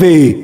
Groovy!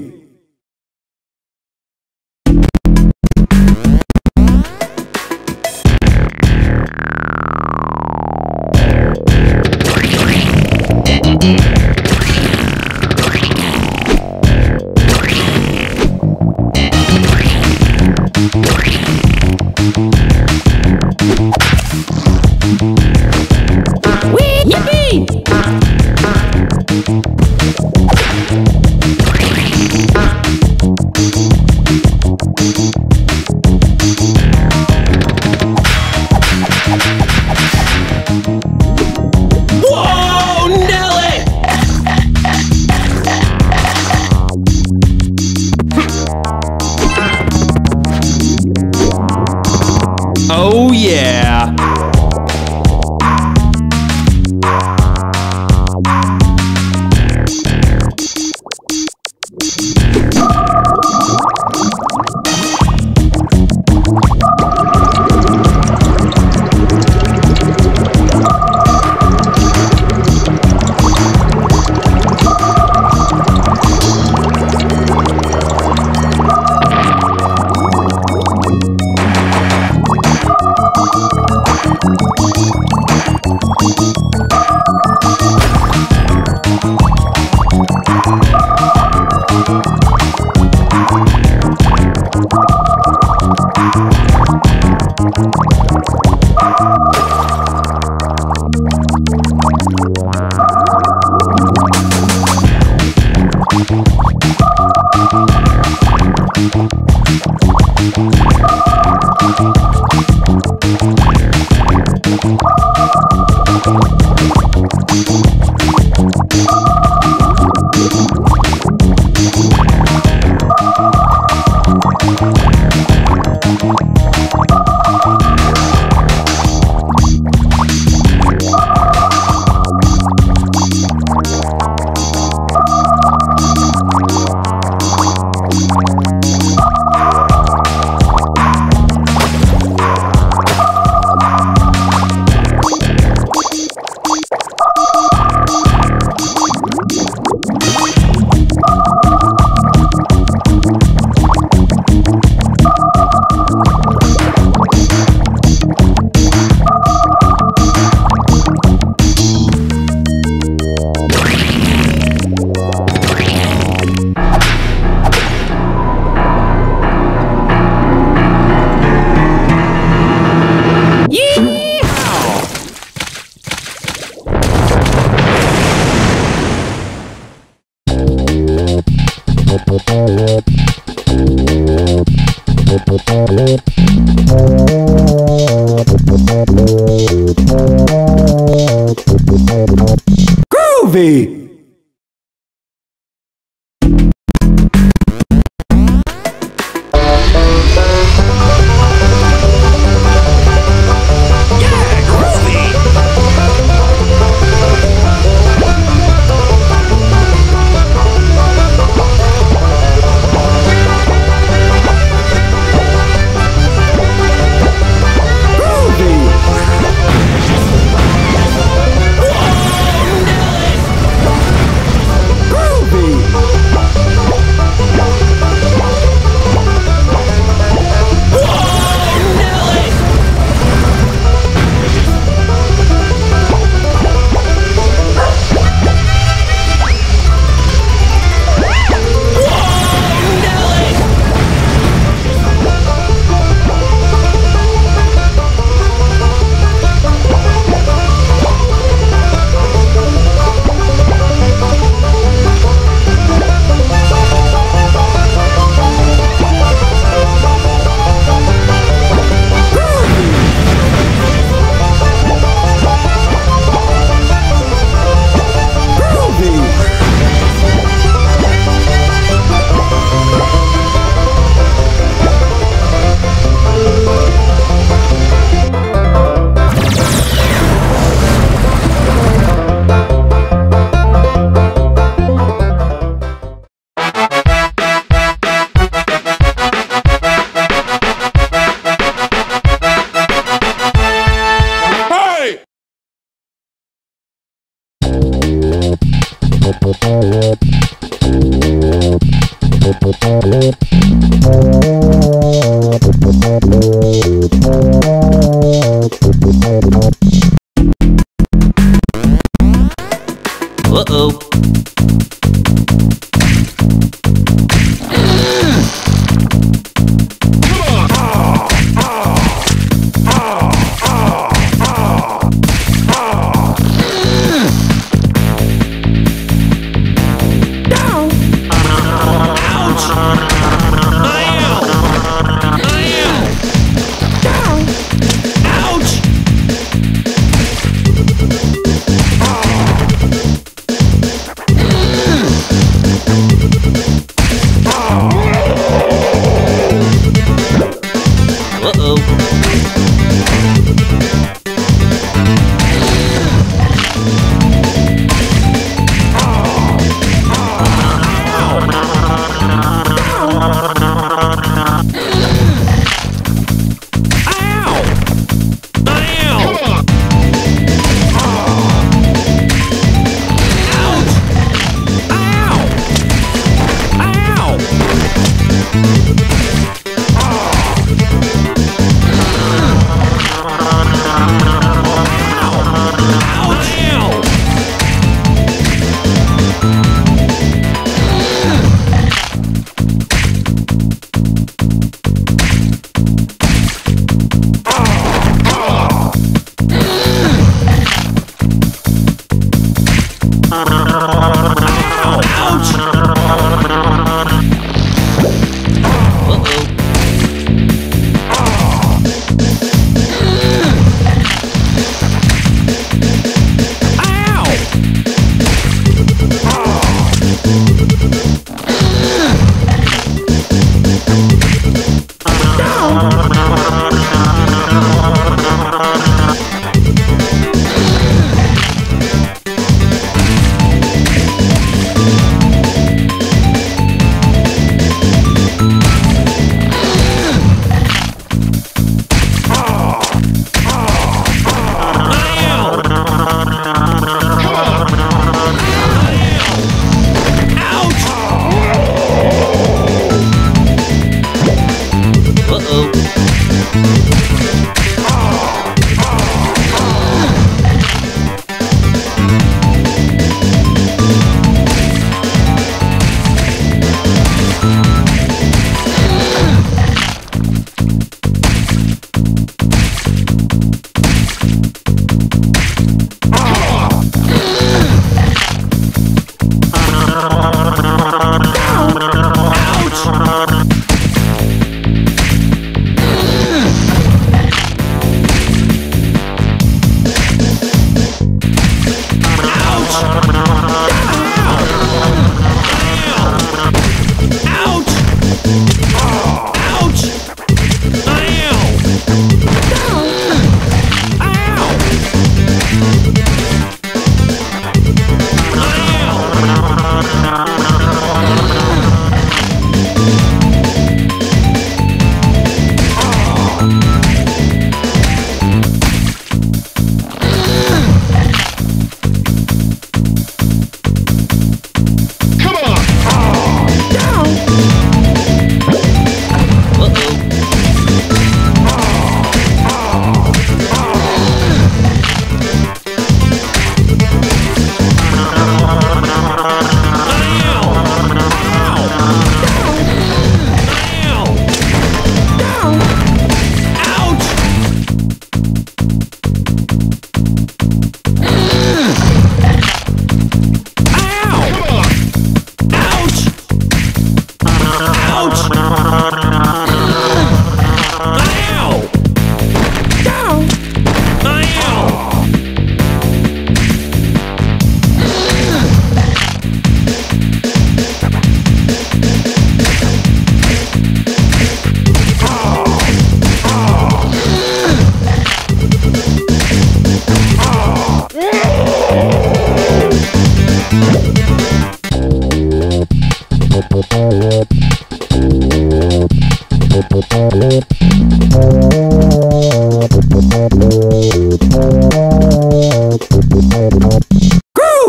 Groovy!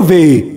Groovy!